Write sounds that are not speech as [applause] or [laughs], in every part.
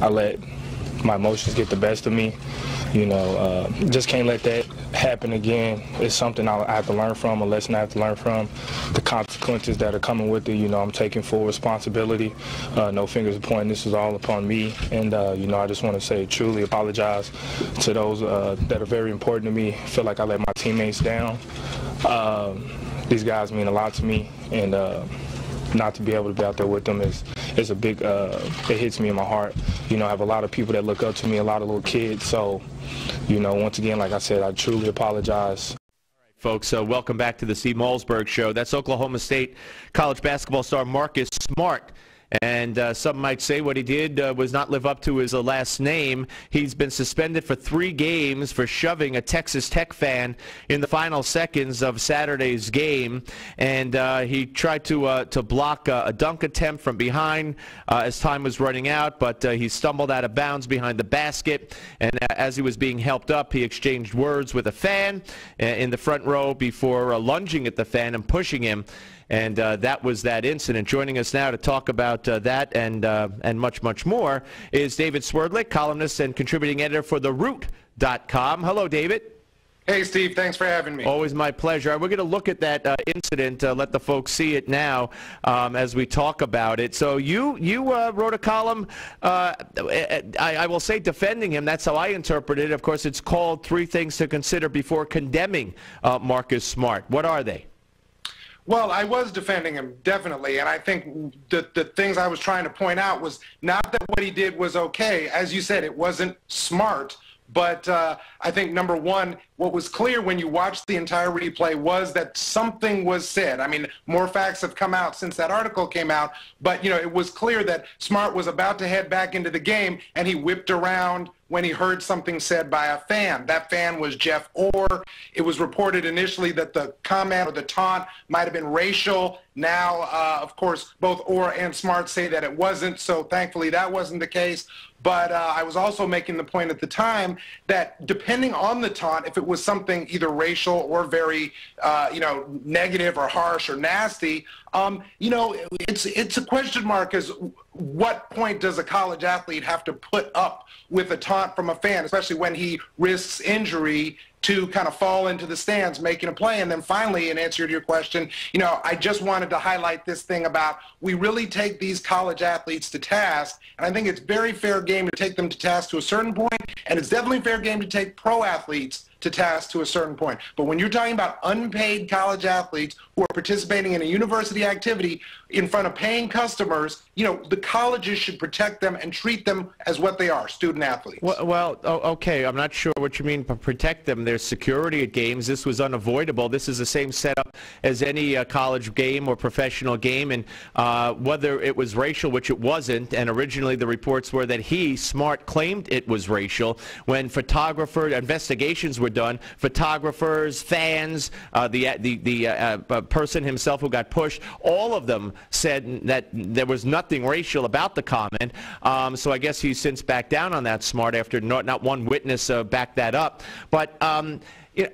I let my emotions get the best of me. You know, uh, just can't let that happen again. It's something I have to learn from, a lesson I have to learn from. The consequences that are coming with it, you know, I'm taking full responsibility. Uh, no fingers pointing. This is all upon me. And, uh, you know, I just want to say truly apologize to those uh, that are very important to me. Feel like I let my teammates down. Um, these guys mean a lot to me. And, uh, not to be able to be out there with them is is a big uh, it hits me in my heart. You know, I have a lot of people that look up to me, a lot of little kids. So, you know, once again, like I said, I truly apologize. Folks, uh, welcome back to the Steve Malzberg Show. That's Oklahoma State college basketball star Marcus Smart. And uh, some might say what he did uh, was not live up to his uh, last name. He's been suspended for three games for shoving a Texas Tech fan in the final seconds of Saturday's game. And uh, he tried to, uh, to block a dunk attempt from behind uh, as time was running out, but he stumbled out of bounds behind the basket. And as he was being helped up, he exchanged words with a fan in the front row before lunging at the fan and pushing him. And uh, that was that incident. Joining us now to talk about uh, that and, uh, and much, much more is David Swerdlick, columnist and contributing editor for TheRoot.com. Hello, David. Hey, Steve. Thanks for having me. Always my pleasure. We're going to look at that uh, incident, uh, let the folks see it now um, as we talk about it. So you you uh, wrote a column, uh, I, I, will say defending him. That's how I interpret it. Of course, it's called Three Things to Consider Before Condemning uh, Marcus Smart. What are they? Well, I was defending him, definitely. And I think the, the things I was trying to point out was not that what he did was okay. As you said, it wasn't smart. But uh, I think, number one, what was clear when you watched the entire replay was that something was said. I mean, more facts have come out since that article came out. But, you know, it was clear that Smart was about to head back into the game, and he whipped around when he heard something said by a fan. That fan was Jeff Orr. It was reported initially that the comment or the taunt might have been racial. Now, uh, of course, both Orr and Smart say that it wasn't, so thankfully that wasn't the case. But uh, I was also making the point at the time that depending on the taunt, if it was something either racial or very, uh, you know, negative or harsh or nasty, um, you know, it's it's a question mark as what point does a college athlete have to put up with a taunt from a fan, especially when he risks injury to kind of fall into the stands making a play. And then finally, in answer to your question, you know, I just wanted to highlight this thing about we really take these college athletes to task. And I think it's very fair game to take them to task to a certain point, and it's definitely fair game to take pro athletes to task to a certain point. But when you're talking about unpaid college athletes who are participating in a university activity in front of paying customers, you know, the colleges should protect them and treat them as what they are, student athletes. Well, well okay, I'm not sure what you mean by protect them. There's security at games. This was unavoidable. This is the same setup as any uh, college game or professional game. And uh, whether it was racial, which it wasn't, and originally the reports were that he, Smart, claimed it was racial, when photographer investigations were were done. Photographers, fans, uh, the the the uh, uh, person himself who got pushed, all of them said that there was nothing racial about the comment. Um, so I guess he's since backed down on that smart after not not one witness uh, backed that up. But um,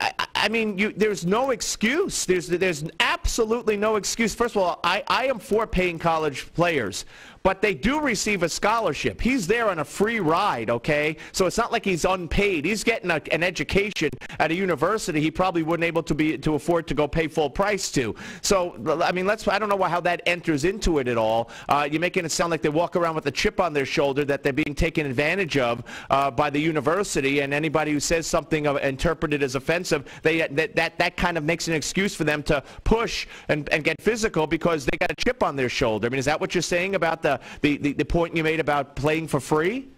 I, I, mean, you, there's no excuse. There's, there's absolutely no excuse. First of all, I, I am for paying college players, but they do receive a scholarship. He's there on a free ride, okay? So it's not like he's unpaid. He's getting a, an education at a university he probably wouldn't able to be to afford to go pay full price to. So I mean, let's. I don't know how that enters into it at all. Uh, you're making it sound like they walk around with a chip on their shoulder that they're being taken advantage of uh, by the university, and anybody who says something interpreted as offensive, they that that that kind of makes an excuse for them to push and, and get physical because they got a chip on their shoulder. I mean, is that what you're saying about the the, the, the point you made about playing for free?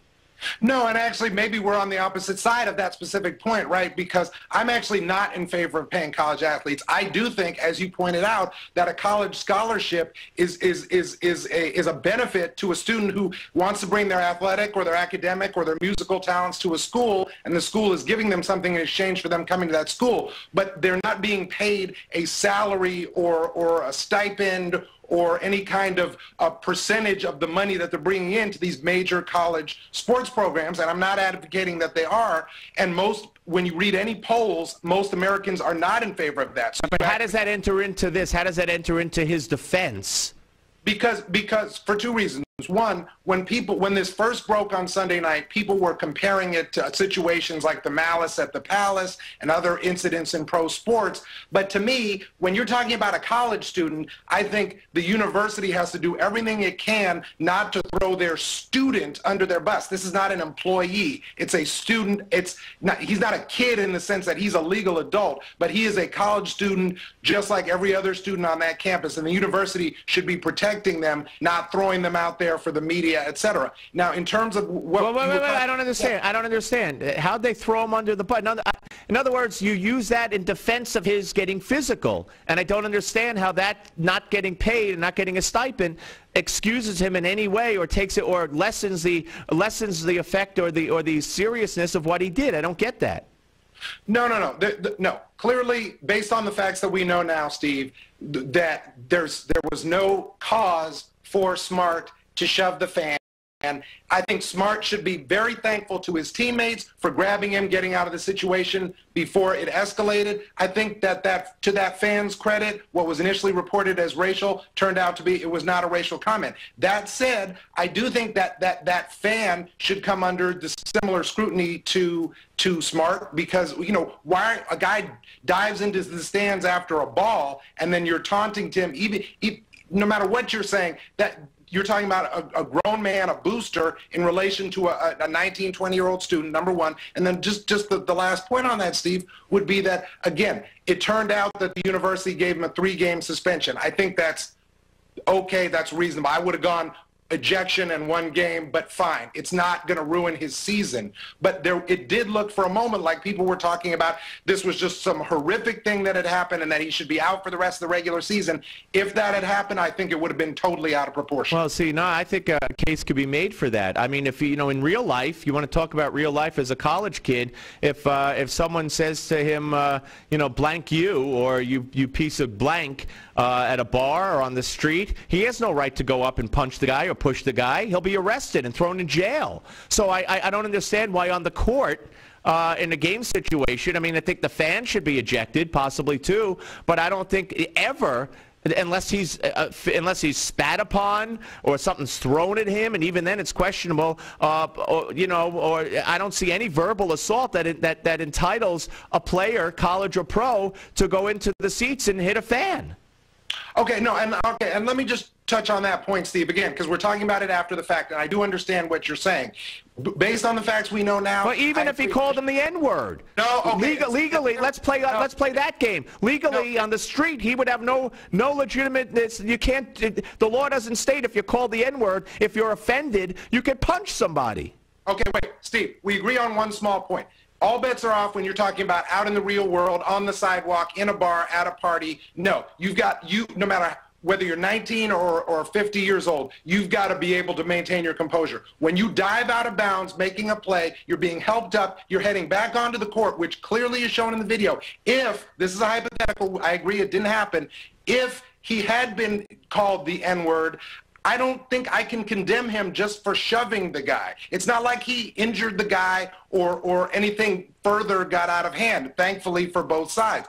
No, and actually, maybe we're on the opposite side of that specific point, right? Because I'm actually not in favor of paying college athletes. I do think, as you pointed out, that a college scholarship is is is is a is a benefit to a student who wants to bring their athletic or their academic or their musical talents to a school, and the school is giving them something in exchange for them coming to that school. But they're not being paid a salary or or a stipend or any kind of uh, percentage of the money that they're bringing into these major college sports programs. And I'm not advocating that they are. And most, when you read any polls, most Americans are not in favor of that. So but how does that enter into this? How does that enter into his defense? Because, because for two reasons. One, when people, when this first broke on Sunday night, people were comparing it to situations like the malice at the palace and other incidents in pro sports. But to me, when you're talking about a college student, I think the university has to do everything it can not to throw their student under their bus. This is not an employee. It's a student. It's not, he's not a kid in the sense that he's a legal adult, but he is a college student just like every other student on that campus. And the university should be protecting them, not throwing them out there for the media, etc. Now, in terms of what... Well, wait, wait, wait, I don't understand. I don't understand. How'd they throw him under the bus? In other words, you use that in defense of his getting physical. And I don't understand how that not getting paid and not getting a stipend excuses him in any way or takes it or lessens the lessens the effect or the or the seriousness of what he did. I don't get that. No, no, no, the, the, no. Clearly, based on the facts that we know now, Steve, that there's there was no cause for Smart to shove the fan. And I think Smart should be very thankful to his teammates for grabbing him, getting out of the situation before it escalated. I think that, that to that fan's credit, what was initially reported as racial turned out to be it was not a racial comment. That said, I do think that that, that fan should come under the similar scrutiny to to Smart because you know why a guy dives into the stands after a ball and then you're taunting him even, even no matter what you're saying that you're talking about a, a, grown man, a booster, in relation to a, a 19, 20-year-old student, number one. And then just, just the, the last point on that, Steve, would be that, again, it turned out that the university gave him a three-game suspension. I think that's okay, that's reasonable. I would have gone ejection and one game, but fine. It's not going to ruin his season. But there, it did look for a moment like people were talking about this was just some horrific thing that had happened and that he should be out for the rest of the regular season. If that had happened, I think it would have been totally out of proportion. Well, see, no, I think a case could be made for that. I mean, if you know, in real life, you want to talk about real life as a college kid. If uh, if someone says to him, uh, you know, blank you or you you piece of blank uh, at a bar or on the street, he has no right to go up and punch the guy or push the guy, he'll be arrested and thrown in jail. So I, I, I don't understand why on the court, uh, in a game situation, I mean, I think the fan should be ejected, possibly too, but I don't think ever unless he's uh, uh unless he's spat upon or something's thrown at him, and even then it's questionable. Uh, or, you know, or I don't see any verbal assault that that that entitles a player, college or pro, to go into the seats and hit a fan. Okay, no, and okay, and let me just touch on that point, Steve, again, because we're talking about it after the fact, and I do understand what you're saying. B based on the facts we know now. Well, even I if he called him the N-word. No, okay. Legal, legally, [laughs] let's play. Uh, no. Let's play that game. Legally, no. on the street, he would have no no legitimate. You can't. The law doesn't state if you call the N-word, if you're offended, you can punch somebody. Okay, wait, Steve. We agree on one small point all bets are off when you're talking about out in the real world, on the sidewalk, in a bar, at a party. No, you've got you. No matter whether you're 19 or, or 50 years old, you've got to be able to maintain your composure. When you dive out of bounds, making a play, you're being helped up, you're heading back onto the court, which clearly is shown in the video. If, this is a hypothetical, I agree it didn't happen, if he had been called the N-word, I don't think I can condemn him just for shoving the guy. It's not like he injured the guy or, or anything further got out of hand, thankfully for both sides.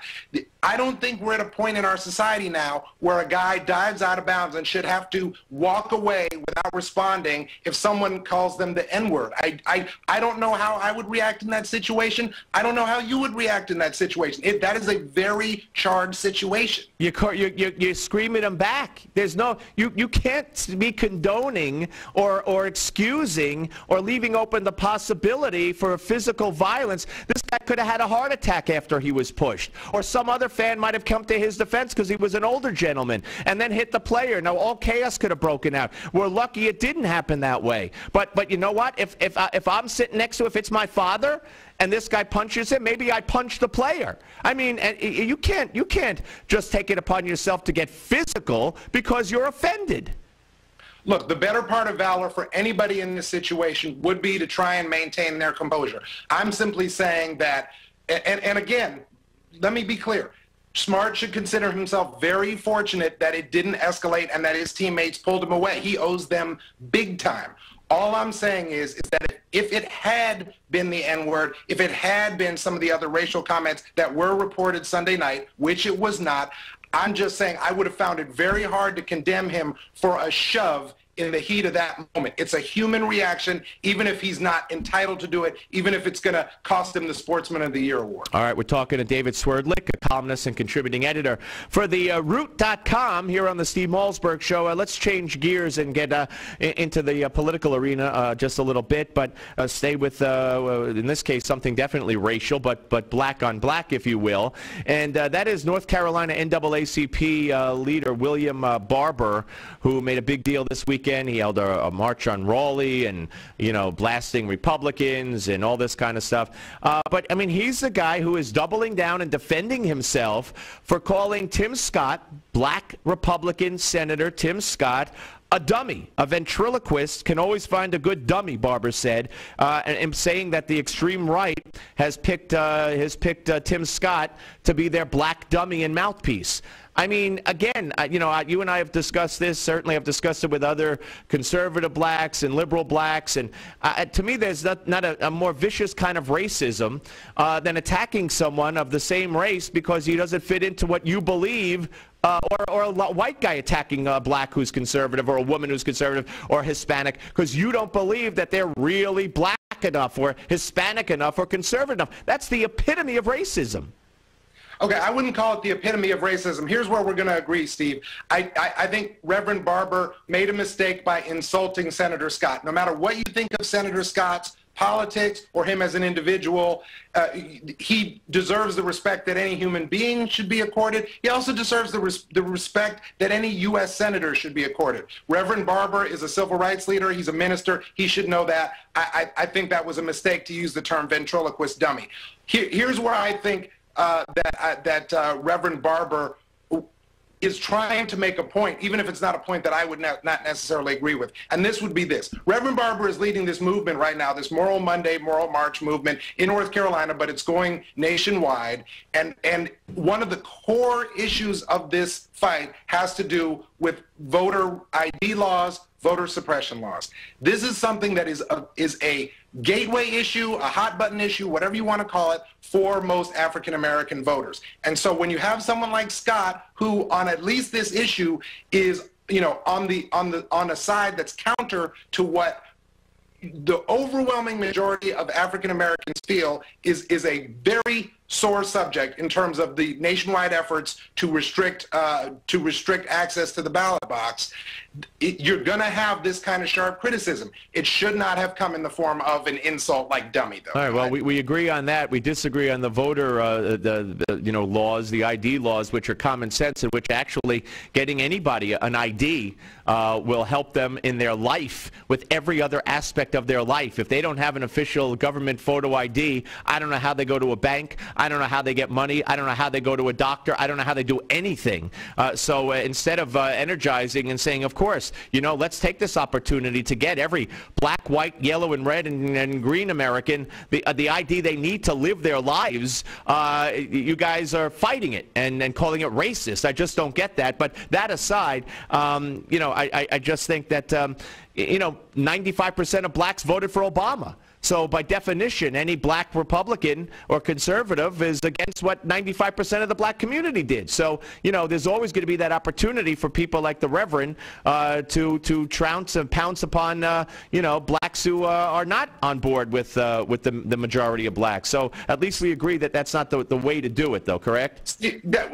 I don't think we're at a point in our society now where a guy dives out of bounds and should have to walk away without responding if someone calls them the N-word. I, I, I don't know how I would react in that situation. I don't know how you would react in that situation. It, that is a very charged situation. You, you, you, you're screaming them back. There's no, you, you can't be condoning or, or excusing or leaving open the possibility for physical violence. This guy could have had a heart attack after he was pushed. Or some other fan might have come to his defense because he was an older gentleman and then hit the player. Now, all chaos could have broken out. We're lucky it didn't happen that way. But, but you know what? If, if, I, if I'm sitting next to, if it's my father and this guy punches him, maybe I punch the player. I mean, you can't, you can't just take it upon yourself to get physical because you're offended. Look, the better part of valor for anybody in this situation would be to try and maintain their composure. I'm simply saying that, and, and again, let me be clear. Smart should consider himself very fortunate that it didn't escalate and that his teammates pulled him away. He owes them big time. All I'm saying is, is that if, it had been the N-word, if it had been some of the other racial comments that were reported Sunday night, which it was not, I'm just saying I would have found it very hard to condemn him for a shove in the heat of that moment. It's a human reaction, even if he's not entitled to do it, even if it's going to cost him the Sportsman of the Year award. All right, we're talking to David Swerdlick, a columnist and contributing editor for the uh, Root.com here on the Steve Malzberg Show. Uh, let's change gears and get uh, into the uh, political arena uh, just a little bit, but uh, stay with, in this case, something definitely racial, but but black on black, if you will, and that is North Carolina NAACP leader William Barber, who made a big deal this weekend. He held a, a, march on Raleigh and you know blasting Republicans and all this kind of stuff. but I mean, he's the guy who is doubling down and defending himself for calling Tim Scott, black Republican Senator Tim Scott, a dummy, a ventriloquist can always find a good dummy, Barber said, uh, and, and, saying that the extreme right has picked, uh, has picked uh, Tim Scott to be their black dummy and mouthpiece. I mean, again, you know, you and I have discussed this. Certainly, I've discussed it with other conservative blacks and liberal blacks. And uh, to me, there's not, not a, a, more vicious kind of racism uh, than attacking someone of the same race because he doesn't fit into what you believe uh, or, or, a white guy attacking a black who's conservative or a woman who's conservative or Hispanic because you don't believe that they're really black enough or Hispanic enough or conservative enough. That's the epitome of racism. Okay, I wouldn't call it the epitome of racism. Here's where we're going to agree, Steve. I, I, I, think Reverend Barber made a mistake by insulting Senator Scott. No matter what you think of Senator Scott's politics or him as an individual, uh, he deserves the respect that any human being should be accorded. He also deserves the, res the respect that any U.S. senator should be accorded. Reverend Barber is a civil rights leader. He's a minister. He should know that. I, I, I think that was a mistake to use the term ventriloquist dummy. Here, here's where I think uh, that uh, that uh, Reverend Barber is trying to make a point, even if it's not a point that I would not necessarily agree with. And this would be this. Reverend Barber is leading this movement right now, this Moral Monday, Moral March movement in North Carolina, but it's going nationwide. And, and one of the core issues of this fight has to do with voter ID laws, voter suppression laws. This is something that is a, is a gateway issue, a hot button issue, whatever you want to call it, for most African American voters. And so when you have someone like Scott, who on at least this issue is, you know, on the on the on a side that's counter to what the overwhelming majority of African Americans feel is is a very sore subject in terms of the nationwide efforts to restrict uh, to restrict access to the ballot box. It, you're going to have this kind of sharp criticism. It should not have come in the form of an insult like dummy, though. All right. Well, we, we agree on that. We disagree on the voter, uh, the, the, you know laws, the ID laws, which are common sense, and which actually getting anybody an ID uh, will help them in their life with every other aspect of their life. If they don't have an official government photo ID, I don't know how they go to a bank. I don't know how they get money. I don't know how they go to a doctor. I don't know how they do anything. Uh, so uh, instead of uh, energizing and saying, of course, you know, let's take this opportunity to get every black, white, yellow, and red and, and green American the, uh, the ID they need to live their lives, uh, you guys are fighting it and, and calling it racist. I just don't get that. But that aside, um, you know, I, I, I, just think that, um, you know, 95% of blacks voted for Obama. So by definition, any black Republican or conservative is against what 95% of the black community did. So, you know, there's always going to be that opportunity for people like the Reverend uh, to, to trounce and pounce upon, uh, you know, blacks who uh, are not on board with, uh, with the, the majority of blacks. So at least we agree that that's not the, the way to do it, though, correct? Steve, that,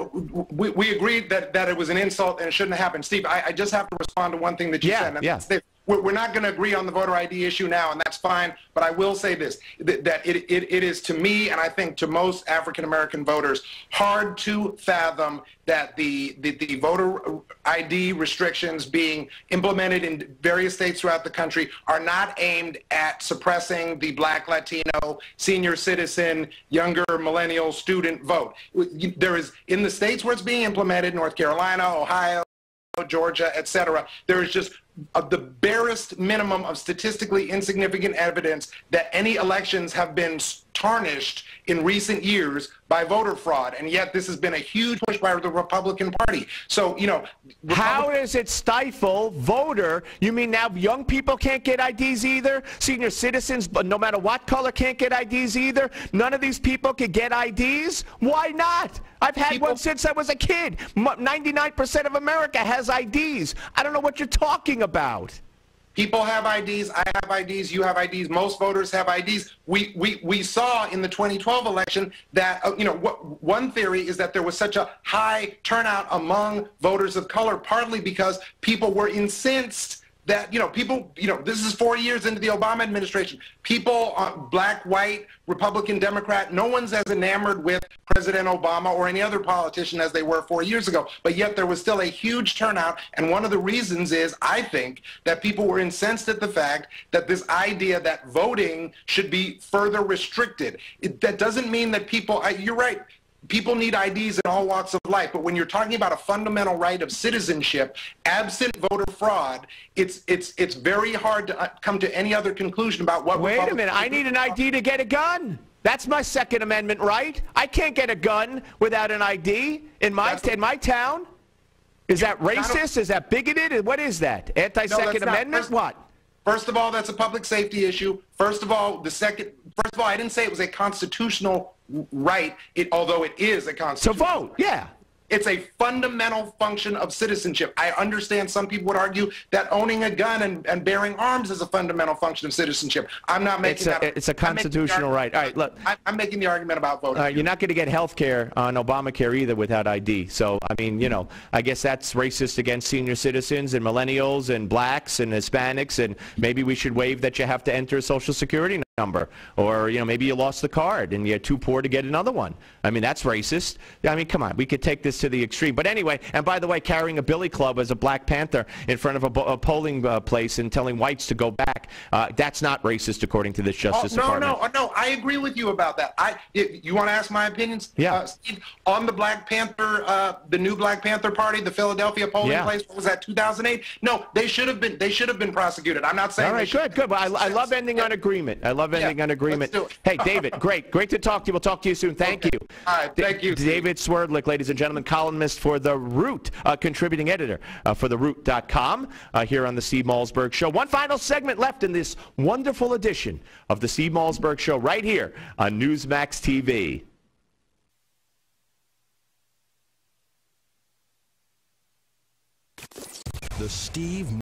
we, we agreed that, that it was an insult and it shouldn't have happened. Steve, I, I just have to respond to one thing that you yeah, said. Yeah we're not going to agree on the voter ID issue now, and that's fine. But I will say this: that it, it, it is to me, and I think to most African American voters, hard to fathom that the, the, the voter ID restrictions being implemented in various states throughout the country are not aimed at suppressing the Black, Latino, senior citizen, younger millennial student vote. There is in the states where it's being implemented, North Carolina, Ohio, Georgia, etc. there is just of the barest minimum of statistically insignificant evidence that any elections have been tarnished in recent years by voter fraud, and yet this has been a huge push by the Republican Party. So, you know, Republic how does it stifle voter? You mean now young people can't get IDs either? Senior citizens, but no matter what color, can't get IDs either? None of these people can get IDs? Why not? I've had people, one since I was a kid. 99% of America has IDs. I don't know what you're talking about. People have IDs. I have IDs. You have IDs. Most voters have IDs. We we we saw in the 2012 election that uh, you know what one theory is that there was such a high turnout among voters of color, partly because people were incensed that you know people you know this is four years into the obama administration. People uh, black white republican democrat no one's as enamored with president obama or any other politician as they were four years ago. But yet there was still a huge turnout. And one of the reasons is i think that people were incensed at the fact that this idea that voting should be further restricted. It, that doesn't mean that people I, you're right people need IDs in all walks of life, but when you're talking about a fundamental right of citizenship, absent voter fraud, it's it's it's very hard to uh, come to any other conclusion about what. Wait a minute! I need an ID to get a gun. That's my Second Amendment right. I can't get a gun without an ID in my in my town. Is that racist? Is that bigoted? What is that? Anti-Second no, Amendment? First, what? First of all, that's a public safety issue. First of all, the second. First of all, I didn't say it was a constitutional right, it, although it is a constitution. To vote, yeah. It's a fundamental function of citizenship. I understand some people would argue that owning a gun and, and bearing arms is a fundamental function of citizenship. I'm not making it's a, that. It's a constitutional right. All right, look. I, am making the argument about voting. You're not going to get health care on Obamacare either without ID. So, I mean, you know, I guess that's racist against senior citizens and millennials and blacks and Hispanics, and maybe we should waive that you have to enter Social Security number. Or you know maybe you lost the card and you're too poor to get another one. I mean that's racist. I mean come on we could take this to the extreme. But anyway and by the way carrying a billy club as a black panther in front of a, a polling uh, place and telling whites to go back uh, that's not racist according to this justice oh, no, department. no no i agree with you about that. I you want to ask my opinions yeah. uh, Steve, on the black panther uh, the new black panther party the philadelphia polling yeah. place what was that 2008 no they should have been they should have been prosecuted. I'm not saying all right good good. But I, I love ending on agreement. I love love ending yeah, on agreement. Hey, David, [laughs] great. Great to talk to you. We'll talk to you soon. Thank okay. you. All right, thank you. David Swerdlick, ladies and gentlemen, columnist for The Root, uh, contributing editor uh, for TheRoot.com uh, here on the Steve Malzberg Show. One final segment left in this wonderful edition of the Steve Malzberg Show right here on Newsmax TV. The Steve